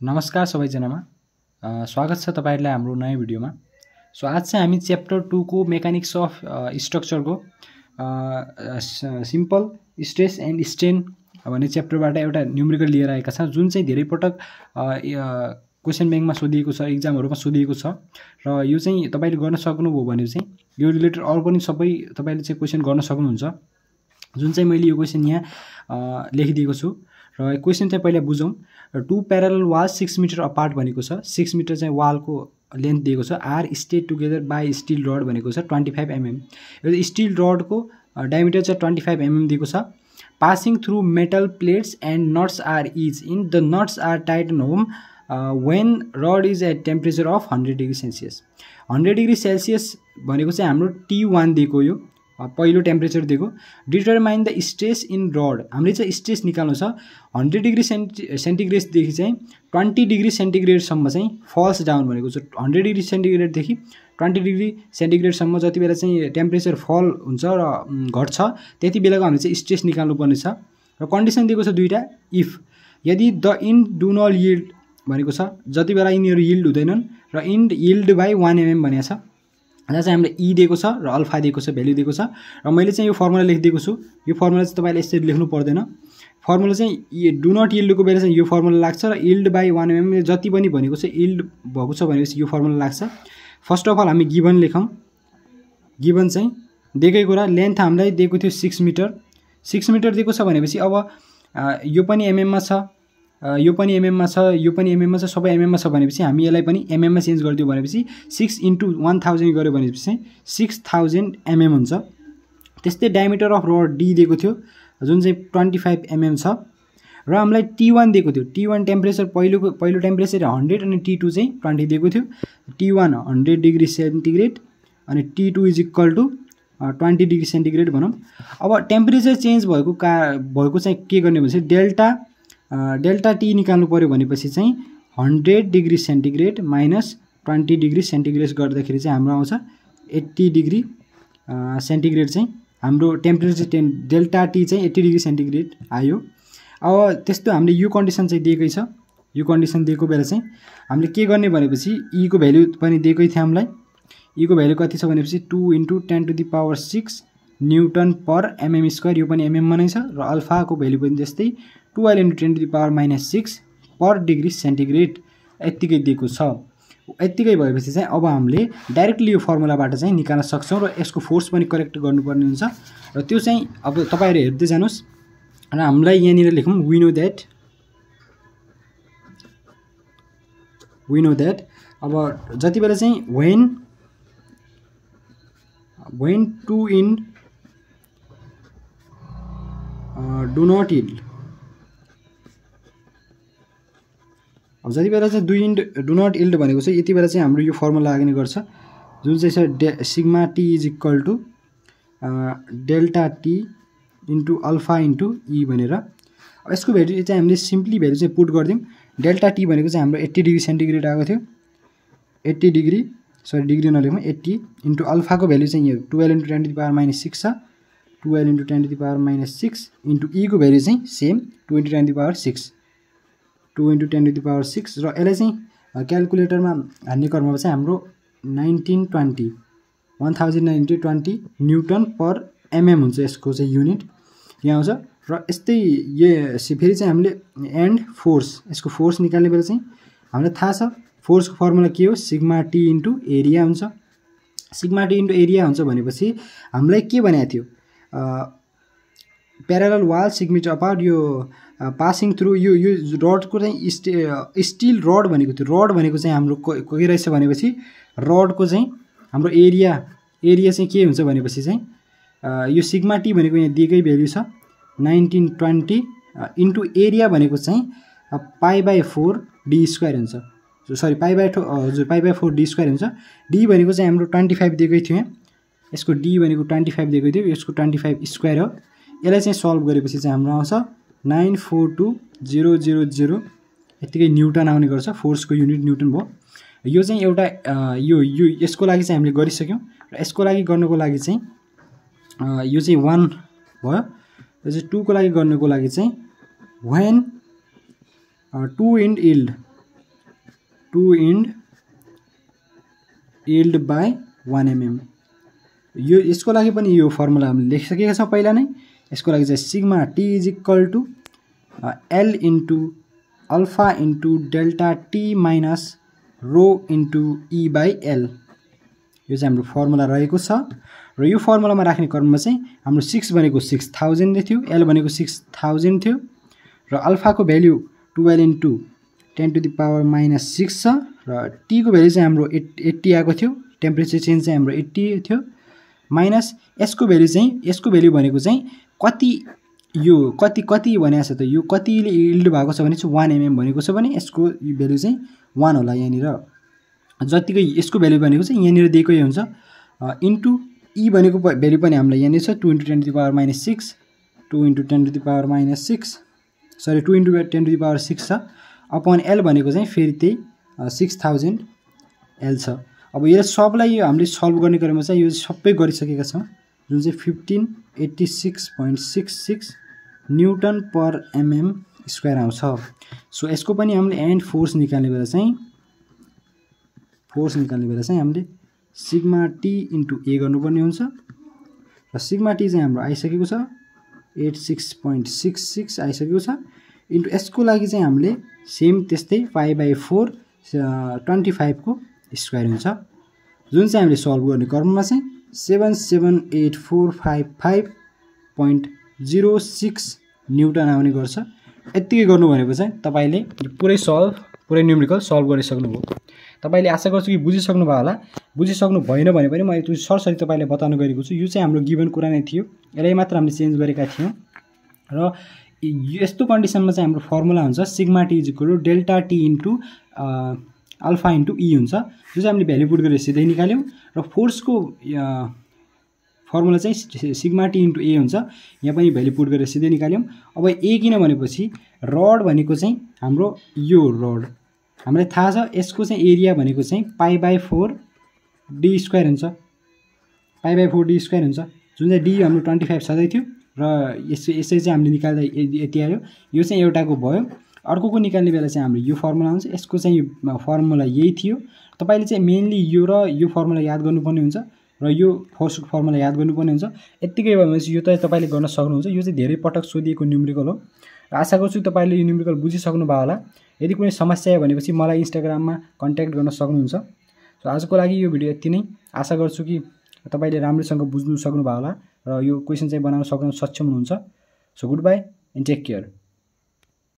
नमस्कार सबैजनामा। स्वागत छ तपाईँहरूलाई हाम्रो नयाँ भिडियोमा। सो आज चाहिँ हामी च्याप्टर टूको मेकानिक्स अफ स्ट्रक्चरको सिम्पल स्ट्रेस एन्ड स्ट्रेन भन्ने च्याप्टरबाट एउटा न्युमेरिकल लिएर आएका छौँ जुन चाहिँ धेरै पटक क्वेसन ब्याङ्कमा सोधिएको छ इक्जामहरूमा सोधिएको छ। र यो चाहिँ तपाईँले गर्न सक्नुभयो भने चाहिँ यो रिलेटेड अरू पनि सबै तपाईँले चाहिँ क्वेसन गर्न सक्नुहुन्छ। जुन चाहिँ मैले यो क्वेसन यहाँ लेखिदिएको छु। र क्वेसन चाहिँ पहिला बुझौँ। Two parallel wall six metre apart भनेको छ। सिक्स मिटर चाहिँ वालको लेन्थ दिएको छ। Are stayed together by steel rod भनेको छ। ट्वेन्टी फाइभ एमएम यो स्टिल रडको डायमिटर चाहिँ ट्वेन्टी फाइभ एमएम दिएको छ। Passing through metal plates and nuts are is in the nuts are tight in home when rod is at temperature of hundred degree Celsius hundred degree Celsius भनेको चाहिँ हाम्रो T one दिएको यो। पहिलो temperature दिएको। Determine the stress in rod हामीले चाहिँ stress निकाल्नु छ। हन्ड्रेड डिग्री सेन्टि सेन्टिग्रेडदेखि चाहिँ ट्वेन्टी डिग्री सेन्टिग्रेडसम्म चाहिँ फल्स डाउन भनेको छ। हन्ड्रेड डिग्री सेन्टिग्रेडदेखि ट्वेन्टी डिग्री सेन्टिग्रेडसम्म जति बेला चाहिँ टेम्परेचर फल हुन्छ र घट्छ त्यति बेलाको हामीले चाहिँ स्ट्रेस निकाल्नुपर्ने छ। र कन्डिसन दिएको छ दुईवटा। इफ यदि the end do not yield भनेको छ जति बेला यिनीहरू यिल्ड हुँदैनन् र end yield by one mm भनेको छ। जहाँ चाहिँ हामीले ई दिएको छ र अल्फा दिएको छ भ्याल्यु दिएको छ। र मैले चाहिँ यो फर्मुला लेखिदिएको छु। यो फर्मुला चाहिँ तपाईँले यसरी लेख्नु पर्दैन। फर्मुला चाहिँ डु नट इल्डको बेला चाहिँ यो फर्मुला लाग्छ र इल्ड बाई वान एमएम जति पनि भनेको छ इल्ड भएको छ भनेपछि यो फर्मुला लाग्छ। फर्स्ट अफ अल हामी गिभन लेखौँ। गिभन चाहिँ दिएकै कुरा लेन्थ हामीलाई दिएको थियो सिक्स मिटर सिक्स मिटर दिएको छ भनेपछि अब यो पनि एमएममा छ। अ, यो पनि एमएममा छ यो पनि एमएममा छ सबै एमएममा छ भनेपछि हामी यसलाई पनि एमएममा चेन्ज गरिदियो भनेपछि सिक्स इन्टु वान थाउजन्ड गऱ्यो भनेपछि चाहिँ सिक्स थाउजन्ड एमएम हुन्छ। त्यस्तै डायमिटर अफ रड डी दिएको थियो जुन चाहिँ ट्वेन्टी फाइभ एमएम छ। र हामीलाई टी वान दिएको थियो। टी वान टेम्परेचर पहिलोको पहिलो टेम्परेचर हन्ड्रेड अनि टी टू चाहिँ ट्वेन्टी दिएको थियो। T one hundred degree centigrade अनि T two is equal to twenty degree centigrade भनौँ। अब टेम्परेचर चेन्ज भएको का भएको चाहिँ के गर्ने भनेपछि डेल्टा डेल्टा टी निकाल्नु पऱ्यो भनेपछि चाहिँ hundred degree centigrade minus twenty degree centigrade गर्दाखेरि चाहिँ हाम्रो आउँछ एट्टी डिग्री सेन्टिग्रेड चाहिँ हाम्रो टेम्परेचर टेन डेल्टा टी चाहिँ एट्टी डिग्री सेन्टिग्रेड आयो। अब त्यस्तो हामीले यो कन्डिसन चाहिँ दिएकै छ। यो कन्डिसन दिएको बेला चाहिँ हामीले के गर्ने भनेपछि ईको भ्याल्यु पनि दिएकै थियो हामीलाई। ईको भ्याल्यु कति छ भनेपछि two into ten to the power six newton per mm square यो पनि एमएममा नै छ। र अल्फाको भ्याल्यु पनि त्यस्तै twelve into ten to the power minus six per degree centigrade यत्तिकै दिएको छ। यत्तिकै भएपछि चाहिँ अब हामीले डाइरेक्टली यो फर्मुलाबाट चाहिँ निकाल्न सक्छौँ र यसको फोर्स पनि करेक्ट गर्नुपर्ने हुन्छ। र त्यो चाहिँ अब तपाईँहरू हेर्दै जानुहोस् र हामीलाई यहाँनिर लेखौँ विनो द्याट विनो द्याट अब जति बेला चाहिँ when when to in do not yield अब जति बेला चाहिँ दुई इन्ड डु नट इल्ड भनेको चाहिँ यति बेला चाहिँ हाम्रो यो फर्मुला लाग्ने गर्छ। जुन चाहिँ छ the sigma T is equal to delta T into alpha into E भनेर। यसको भ्याल्यु चाहिँ हामीले सिम्पली भ्याल्यु चाहिँ पुट गरिदिउँ। डेल्टा टी भनेको चाहिँ हाम्रो एट्टी डिग्री सेन्टिग्रेड आएको थियो। एट्टी डिग्री सरी डिग्री नलेखौँ एट्टी इन्टु अल्फाको भ्याल्यु चाहिँ यो twelve into ten to power minus six छ। Twelve into ten to power minus six into ईको भ्याल्यु चाहिँ same two into ten to power six two into ten to the power six र यसलाई चाहिँ क्यालकुलेटरमा हान्ने क्रममा चाहिँ हाम्रो nineteen twenty one thousand ninety twenty newton per mm हुन्छ यसको चाहिँ युनिट। यहाँ आउँछ। र यस्तै यो फेरि चाहिँ हामीले एन्ड फोर्स यसको फोर्स निकाल्ने बेला चाहिँ हामीलाई थाहा छ फोर्सको फर्मुला के हो? सिग्मा टी इन्टु एरिया हुन्छ। सिग्मा टी इन्टु एरिया हुन्छ भनेपछि हामीलाई के भनेको थियो? प्याराल वाल सिग्मिटर अपार्ट यो पासिङ थ्रु यो यो रडको चाहिँ स्टे स्टिल रड भनेको थियो। रड भनेको चाहिँ हाम्रो को- के रहेछ भनेपछि रडको चाहिँ हाम्रो एरिया एरिया चाहिँ के हुन्छ भनेपछि चाहिँ अ, यो सिग्मा टी भनेको यहाँ दिएकै भ्याल्यु छ। नाइन्टिन ट्वेन्टी इन्टु एरिया भनेको चाहिँ pi by four D square हुन्छ। सरी पाई बाई हजुर pi by four D square हुन्छ। डी भनेको चाहिँ हाम्रो ट्वेन्टी फाइभ दिएकै थियो यहाँ। यसको डी भनेको ट्वेन्टी फाइभ दिएको थियो। यसको ट्वेन्टी फाइभ स्क्वायर हो। यसलाई चाहिँ सल्भ गरेपछि चाहिँ हाम्रो आउँछ nine four two zero zero zero. यत्तिकै न्युटन आउने गर्छ फोर्सको युनिट न्युटन भयो। यो चाहिँ एउटा यो यो यसको लागि चाहिँ हामीले गरिसक्यौँ र यसको लागि गर्नुको लागि चाहिँ यो चाहिँ वान भयो। यो चाहिँ टूको लागि गर्नुको लागि चाहिँ when to end yield to end yield by one mm यो यसको लागि पनि यो फर्मुला हामीले लेखिसकेका छौँ पहिला नै। यसको लागि चाहिँ sigma T is equal to L into alpha into delta T minus rho into E by L. यो चाहिँ हाम्रो फर्मुला रहेको छ। र यो फर्मुलामा राख्ने क्रममा चाहिँ हाम्रो सिक्स भनेको सिक्स थाउजन्ड थियो एल भनेको सिक्स थाउजन्ड थियो। र अल्फाको value twelve into ten to the power minus six छ। र टीको भ्याल्यु चाहिँ हाम्रो एट एट्टी आएको थियो। टेम्परेचर चेन्ज चाहिँ हाम्रो एट्टी थियो। माइनस यसको भ्याल्यु चाहिँ यसको भ्याल्यु भनेको चाहिँ कति यो कति कति भनेको छ त यो कतिले इल्ड भएको छ भने चाहिँ वान एमएम भनेको छ भने यसको भ्याल्यु चाहिँ वान होला यहाँनिर। जतिकै यसको भ्याल्यु भनेको चाहिँ यहाँनिर दिएकै हुन्छ। इन्टु ई भनेको भ्याल्यु पनि हामीलाई यहाँनिर छ। Two into ten to the power minus six two into ten to the power minus six sorry two into ten to the power six छ। अपन एल भनेको चाहिँ फेरि त्यही सिक्स थाउजन्ड एल छ। अब यो सबलाई यो हामीले सल्भ गर्ने क्रममा चाहिँ यो सबै गरिसकेका छौँ। जुन चाहिँ fifteen eighty six point six six newton per mm square आउँछ। सो यसको पनि हामीले एन्ड फोर्स निकाल्ने बेला चाहिँ फोर्स निकाल्ने बेला चाहिँ हामीले सिग्मा टी इन्टु ए गर्नुपर्ने हुन्छ। र सिग्मा टी चाहिँ हाम्रो आइसकेको छ। Eight six point six six आइसकेको छ। इन्टु यसको लागि चाहिँ हामीले सेम त्यस्तै फाइभ बाई फोर ट्वेन्टी फाइभको स्क्वायर हुन्छ। जुन चाहिँ हामीले सल्भ गर्ने क्रममा चाहिँ seven seven eight four five five point zero six newton आउने गर्छ। यत्तिकै गर्नु भनेको चाहिँ तपाईँले पुरै सल्भ पुरै न्युमेरिकल सल्भ गरिसक्नुभयो। तपाईँले आशा गर्छु कि बुझिसक्नु भयो होला। बुझिसक्नु भएन भने पनि मैले सरसरी तपाईँलाई बताउनु गरेको छु। यो चाहिँ हाम्रो गिभन कुरा नै थियो। यसलाई मात्र हामीले चेन्ज गरेका थियौँ। र यस्तो कन्डिसनमा चाहिँ हाम्रो फर्मुला हुन्छ sigma T is delta T into alpha into E हुन्छ जो चाहिँ हामीले भ्याल्यु पुट गरेर सिधै निकाल्यौँ र फोर्सको फर्मुला चाहिँ सिग्मा टी इन्टु ए हुन्छ यहाँ पनि भ्याल्यु पुट गरेर सिधै निकाल्यौँ। अब ए किन भनेपछि रड भनेको चाहिँ हाम्रो यो रड हामीलाई थाहा छ यसको चाहिँ एरिया भनेको चाहिँ pi by four D square हुन्छ। पाइ बाई फोर डी स्क्वायर हुन्छ। जुन चाहिँ डी हाम्रो ट्वेन्टी फाइभ छँदै थियो र यस यसै चाहिँ हामीले निकाल्दा यति आयो। यो चाहिँ एउटाको भयो। अर्कोको निकाल्ने बेला चाहिँ हाम्रो यो फर्मुला हुन्छ। यसको चाहिँ फर्मुला यही थियो। तपाईँले चाहिँ मेनली यो र यो फर्मुला याद गर्नुपर्ने हुन्छ र यो फोर्सको फर्मुला याद गर्नुपर्ने हुन्छ। यत्तिकै भयो भने यो त तपाईँले गर्न सक्नुहुन्छ। यो चाहिँ धेरै पटक सोधिएको न्युमेरिकल हो। र आशा गर्छु तपाईँले यो न्युमेरिकल बुझिसक्नु भयो होला। यदि कुनै समस्या भनेपछि मलाई इन्स्टाग्राममा कन्ट्याक्ट गर्न सक्नुहुन्छ। सो आजको लागि यो भिडियो यति नै। आशा गर्छु कि तपाईँले राम्रोसँग बुझ्नु सक्नुभयो होला। र यो क्वेसन चाहिँ बनाउन सक्नु सक्षम हुनुहुन्छ। So goodbye and take care